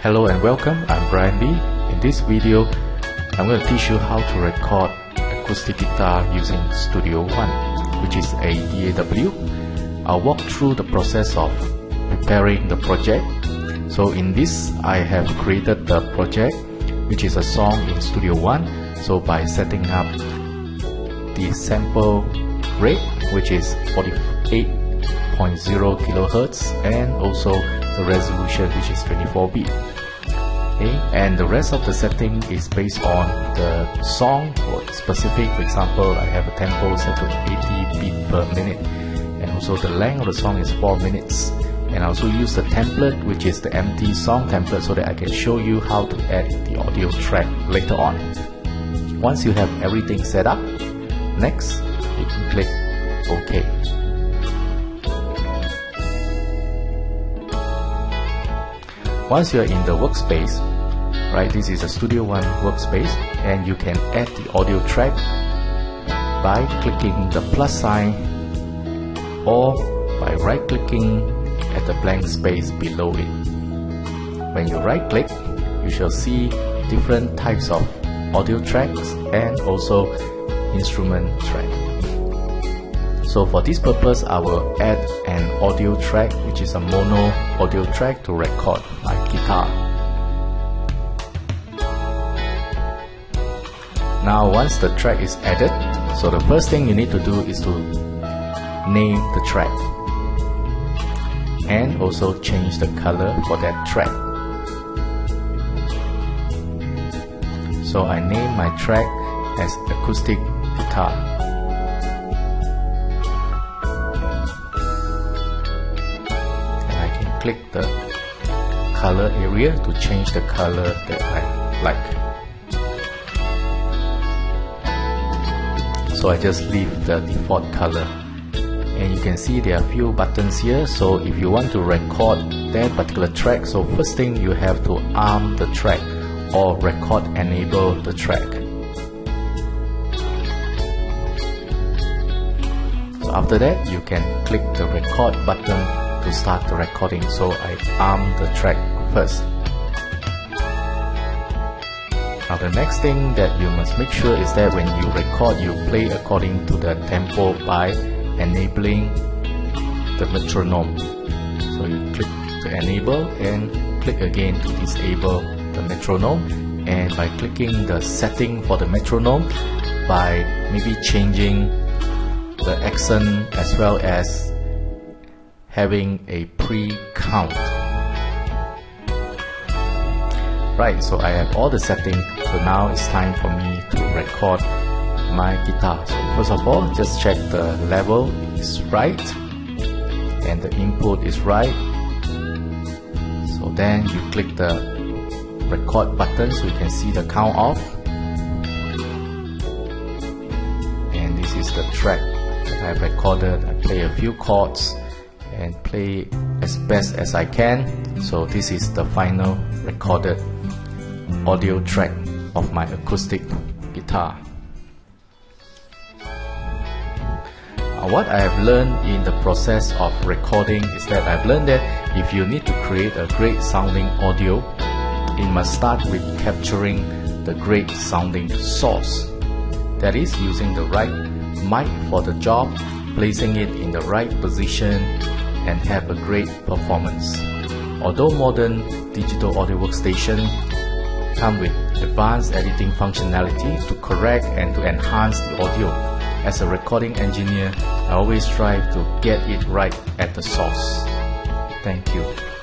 Hello and welcome, I'm Brian Lee. In this video, I'm going to teach you how to record acoustic guitar using Studio One, which is a DAW. I'll walk through the process of preparing the project. So in this, I have created the project, which is a song in Studio One. So by setting up the sample rate, which is 48 0.0 kilohertz and also the resolution which is 24 bit okay and the rest of the setting is based on the song or specific for example I have a tempo set to 80 beat per minute and also the length of the song is 4 minutes. And I also use the template which is the empty song template so that I can show you how to add the audio track later on. Once you have everything set up next you can click OK Once you're in the workspace, right, this is a Studio One workspace and you can add the audio track by clicking the plus sign or by right clicking at the blank space below it. When you right click, you shall see different types of audio tracks and also instrument track. So for this purpose, I will add an audio track, which is a mono audio track to record my guitar. Now once the track is added, so the first thing you need to do is to name the track and also change the color for that track. So I name my track as acoustic guitar. Click the color area to change the color that I like. So I just leave the default color. And you can see there are a few buttons here. So if you want to record that particular track so first thing you have to arm the track or record enable the track. So after that you can click the record button to start the recording so I arm the track first. Now the next thing that you must make sure is that when you record you play according to the tempo by enabling the metronome. So you click to enable and click again to disable the metronome and by clicking the setting for the metronome by maybe changing the accent as well as having a pre-count. Right, so I have all the settings, so now it's time for me to record my guitar. So first of all, just check the level is right and the input is right. So then you click the record button so you can see the count off. And this is the track that I've recorded. I play a few chords and play as best as I can. So this is the final recorded audio track of my acoustic guitar. Uh, what I have learned in the process of recording is that I've learned that if you need to create a great sounding audio, it must start with capturing the great sounding source. That is using the right mic for the job, placing it in the right position, and have a great performance. Although modern digital audio workstation come with advanced editing functionality to correct and to enhance the audio, as a recording engineer, I always strive to get it right at the source. Thank you.